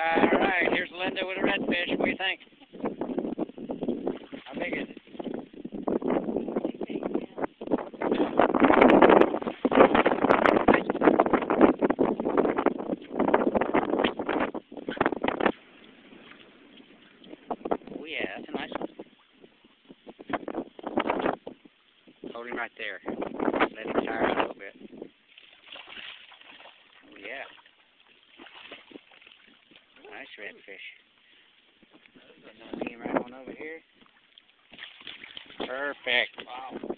All right, here's Linda with a redfish. What do you think? How big is it? Oh yeah, that's a nice one. Hold him right there. Let him tire out a little bit. Oh yeah. Nice redfish. Bring him right on over here. Perfect. Wow.